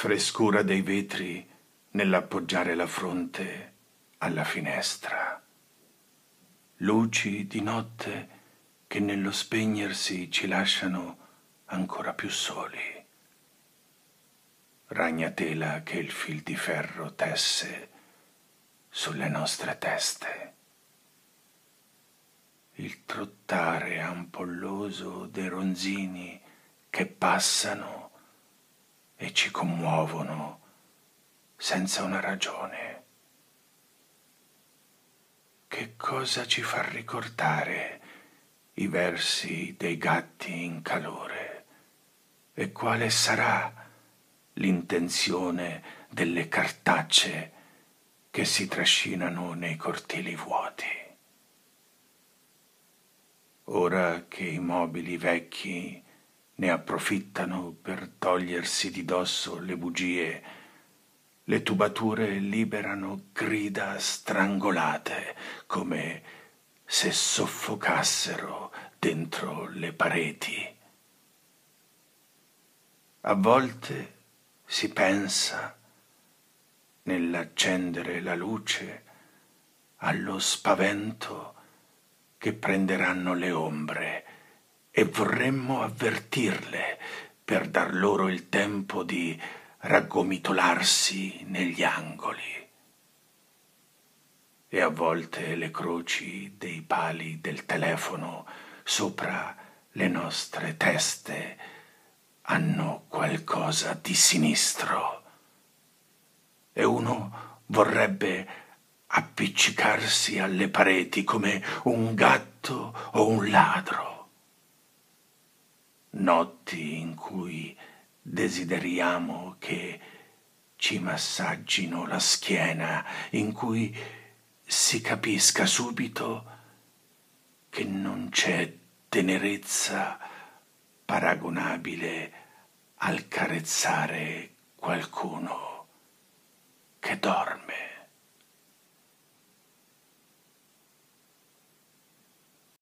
frescura dei vetri nell'appoggiare la fronte alla finestra, luci di notte che nello spegnersi ci lasciano ancora più soli, ragnatela che il fil di ferro tesse sulle nostre teste, il trottare ampolloso dei ronzini che passano e ci commuovono senza una ragione. Che cosa ci fa ricordare i versi dei gatti in calore? E quale sarà l'intenzione delle cartacce che si trascinano nei cortili vuoti? Ora che i mobili vecchi ne approfittano per togliersi di dosso le bugie, le tubature liberano grida strangolate come se soffocassero dentro le pareti. A volte si pensa, nell'accendere la luce, allo spavento che prenderanno le ombre e vorremmo avvertirle per dar loro il tempo di raggomitolarsi negli angoli. E a volte le croci dei pali del telefono sopra le nostre teste hanno qualcosa di sinistro. E uno vorrebbe appiccicarsi alle pareti come un gatto o un ladro notti in cui desideriamo che ci massaggino la schiena, in cui si capisca subito che non c'è tenerezza paragonabile al carezzare qualcuno che dorme.